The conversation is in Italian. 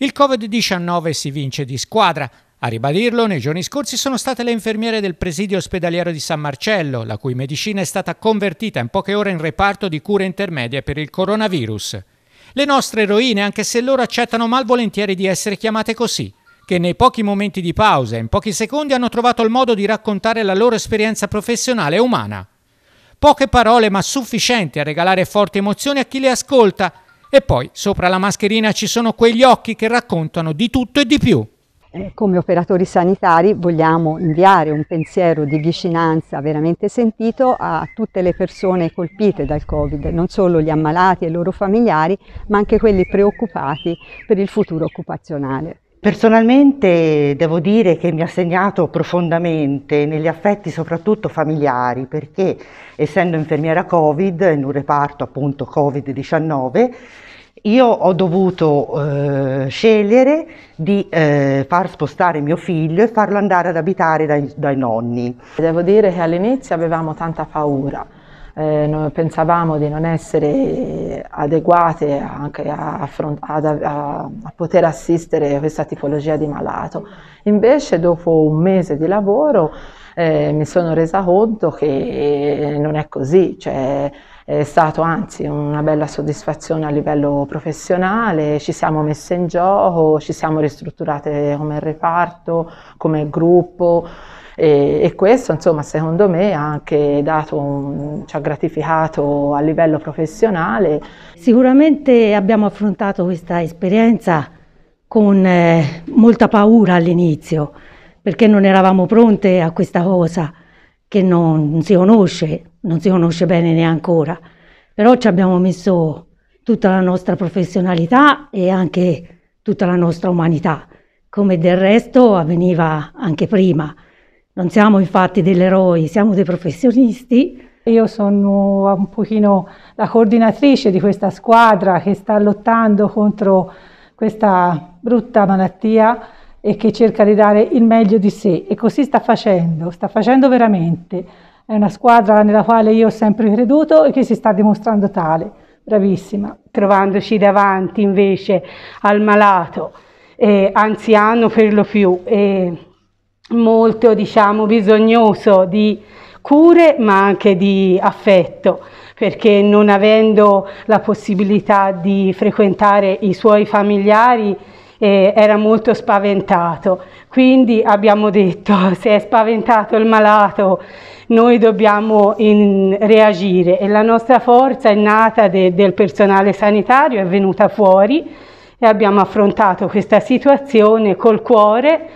Il Covid-19 si vince di squadra. A ribadirlo, nei giorni scorsi sono state le infermiere del presidio ospedaliero di San Marcello, la cui medicina è stata convertita in poche ore in reparto di cure intermedie per il coronavirus. Le nostre eroine, anche se loro accettano malvolentieri di essere chiamate così, che nei pochi momenti di pausa, in pochi secondi, hanno trovato il modo di raccontare la loro esperienza professionale e umana. Poche parole ma sufficienti a regalare forti emozioni a chi le ascolta e poi sopra la mascherina ci sono quegli occhi che raccontano di tutto e di più. Eh, come operatori sanitari vogliamo inviare un pensiero di vicinanza veramente sentito a tutte le persone colpite dal Covid, non solo gli ammalati e i loro familiari, ma anche quelli preoccupati per il futuro occupazionale. Personalmente devo dire che mi ha segnato profondamente negli affetti soprattutto familiari perché essendo infermiera Covid in un reparto appunto Covid-19 io ho dovuto eh, scegliere di eh, far spostare mio figlio e farlo andare ad abitare dai, dai nonni. Devo dire che all'inizio avevamo tanta paura eh, pensavamo di non essere adeguate anche a, a, a, a, poter assistere questa tipologia di malato. Invece dopo un mese di lavoro eh, mi sono resa conto che non è così, cioè, è stato anzi una bella soddisfazione a livello professionale, ci siamo messe in gioco, ci siamo ristrutturate come reparto, come gruppo, e, e questo insomma secondo me ha anche un, ci ha gratificato a livello professionale. Sicuramente abbiamo affrontato questa esperienza con eh, molta paura all'inizio perché non eravamo pronte a questa cosa che non, non si conosce, non si conosce bene neanche ora, però ci abbiamo messo tutta la nostra professionalità e anche tutta la nostra umanità, come del resto avveniva anche prima. Non siamo infatti degli eroi, siamo dei professionisti. Io sono un pochino la coordinatrice di questa squadra che sta lottando contro questa brutta malattia e che cerca di dare il meglio di sé e così sta facendo, sta facendo veramente. È una squadra nella quale io ho sempre creduto e che si sta dimostrando tale, bravissima. Trovandoci davanti invece al malato, eh, anziano per lo più, eh, molto diciamo, bisognoso di cure ma anche di affetto perché non avendo la possibilità di frequentare i suoi familiari eh, era molto spaventato. Quindi abbiamo detto se è spaventato il malato noi dobbiamo in, reagire. E la nostra forza innata de, del personale sanitario è venuta fuori e abbiamo affrontato questa situazione col cuore